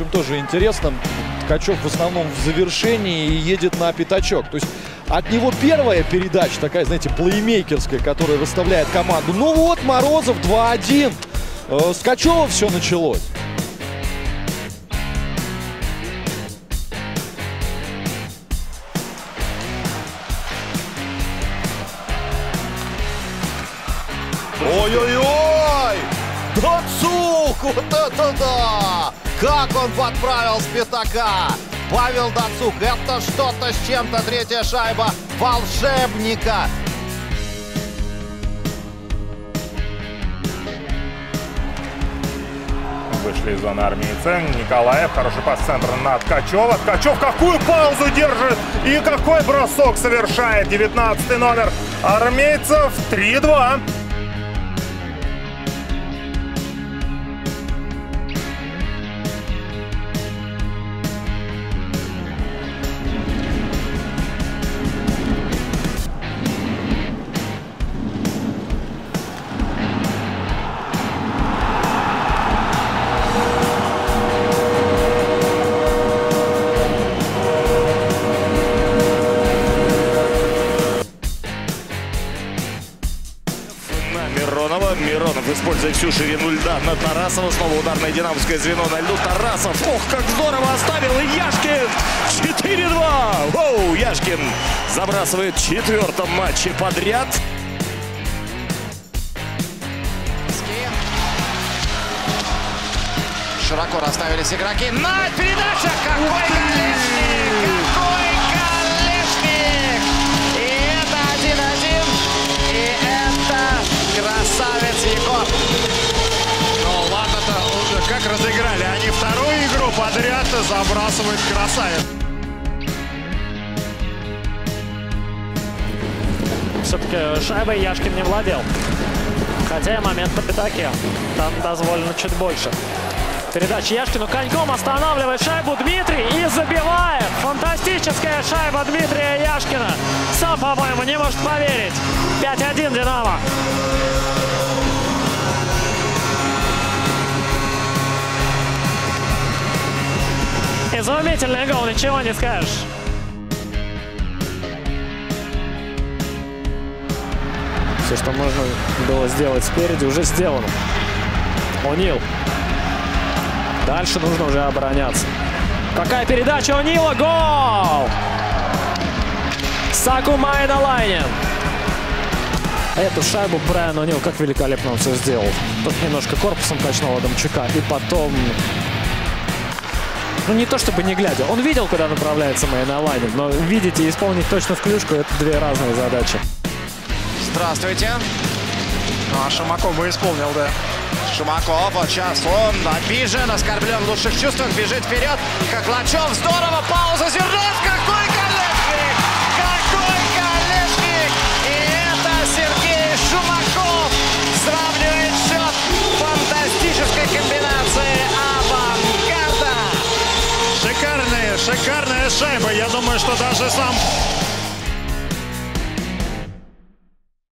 общем, тоже интересно. Ткачев в основном в завершении и едет на пятачок. То есть от него первая передача, такая, знаете, плеймейкерская, которая выставляет команду. Ну вот, Морозов 2-1. Э, С Ткачева все началось. Ой-ой-ой! Дацук! Вот это да! Как он подправил с пятака! Павел Дацук, это что-то с чем-то. Третья шайба волшебника. Вышли из зоны армейцы. Николаев. Хороший пас в центр на Ткачева. Ткачев какую паузу держит и какой бросок совершает. 19 номер армейцев. 3-2. На Миронова. Миронов используя всю ширину льда на Тарасова. Снова ударное динамовское звено на льду. Тарасов. Ох, как здорово оставил. И Яшкин. 4-2. Воу, Яшкин забрасывает в четвертом матче подряд. Широко расставились игроки. На передача! Какой забрасывают красавец. Все-таки шайбой Яшкин не владел. Хотя и момент на пятаке. Там дозволено чуть больше. Передача Яшкину коньком останавливает шайбу Дмитрий и забивает. Фантастическая шайба Дмитрия Яшкина. Сам, по-моему, не может поверить. 5-1 Динамо. Изумительный гол, ничего не скажешь. Все, что можно было сделать спереди, уже сделано. О'Нил. Дальше нужно уже обороняться. Какая передача О'Нила? Гол! Сакумай на лайне. Эту шайбу Брайан О'Нил как великолепно он все сделал. Тут немножко корпусом качнул Адамчука. И потом... Ну, не то чтобы не глядя. Он видел, куда направляется Майна-лайнинг, но видеть и исполнить точно в клюшку – это две разные задачи. Здравствуйте. Ну, а Шумаков бы исполнил, да. Шумаков, вот сейчас он обижен, оскорблен в лучших чувствах, бежит вперед. Хохлачев, здорово, пауза, Зернов, шикарная шайба. Я думаю, что даже сам